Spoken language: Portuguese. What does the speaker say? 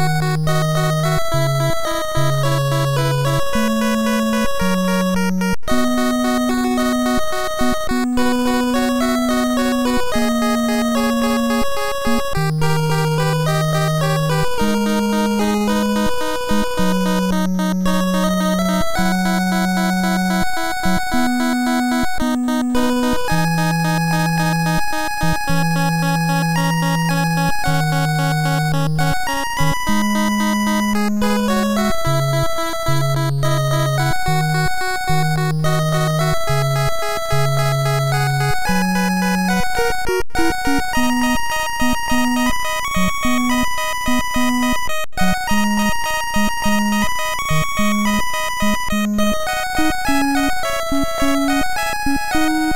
Thank you. Música